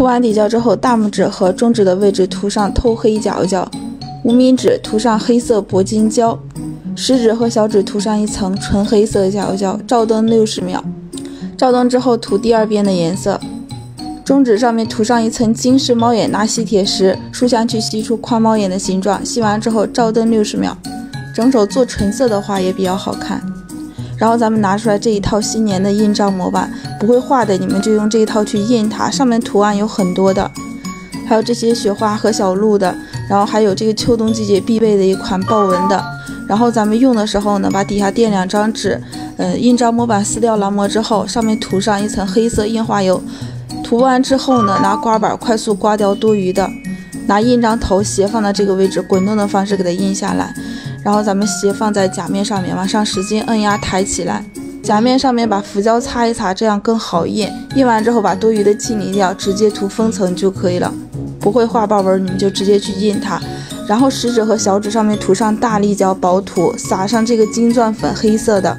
涂完底胶之后，大拇指和中指的位置涂上透黑角角，无名指涂上黑色铂金胶，食指和小指涂上一层纯黑色角角，照灯六十秒。照灯之后涂第二遍的颜色。中指上面涂上一层金饰猫眼，拿吸铁石竖向去吸出宽猫眼的形状。吸完之后照灯六十秒，整手做纯色的话也比较好看。然后咱们拿出来这一套新年的印章模板，不会画的你们就用这一套去印它。上面图案有很多的，还有这些雪花和小鹿的，然后还有这个秋冬季节必备的一款豹纹的。然后咱们用的时候呢，把底下垫两张纸，嗯，印章模板撕掉蓝膜之后，上面涂上一层黑色印花油。涂完之后呢，拿刮板快速刮掉多余的，拿印章头斜放在这个位置，滚动的方式给它印下来。然后咱们斜放在甲面上面，往上使劲摁压抬起来。甲面上面把浮胶擦一擦，这样更好印。印完之后把多余的清理掉，直接涂封层就可以了。不会画豹纹，你们就直接去印它。然后食指和小指上面涂上大力胶薄涂，撒上这个金钻粉，黑色的。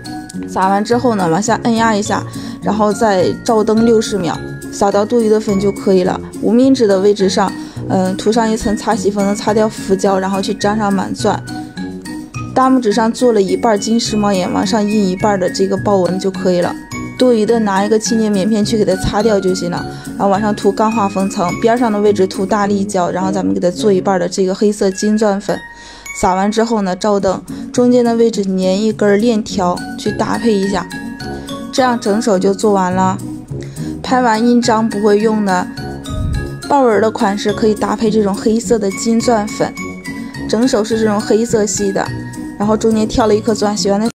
撒完之后呢，往下摁压一下，然后再照灯六十秒。撒到多余的粉就可以了。无名指的位置上，嗯，涂上一层擦洗粉，能擦掉浮胶，然后去粘上满钻。大拇指上做了一半金石猫眼，往上印一半的这个豹纹就可以了。多余的拿一个清洁棉片去给它擦掉就行了。然后往上涂钢化封层，边上的位置涂大力胶，然后咱们给它做一半的这个黑色金钻粉。撒完之后呢，照灯，中间的位置粘一根链条去搭配一下，这样整手就做完了。拍完印章不会用的豹纹的款式，可以搭配这种黑色的金钻粉，整手是这种黑色系的，然后中间跳了一颗钻，喜欢的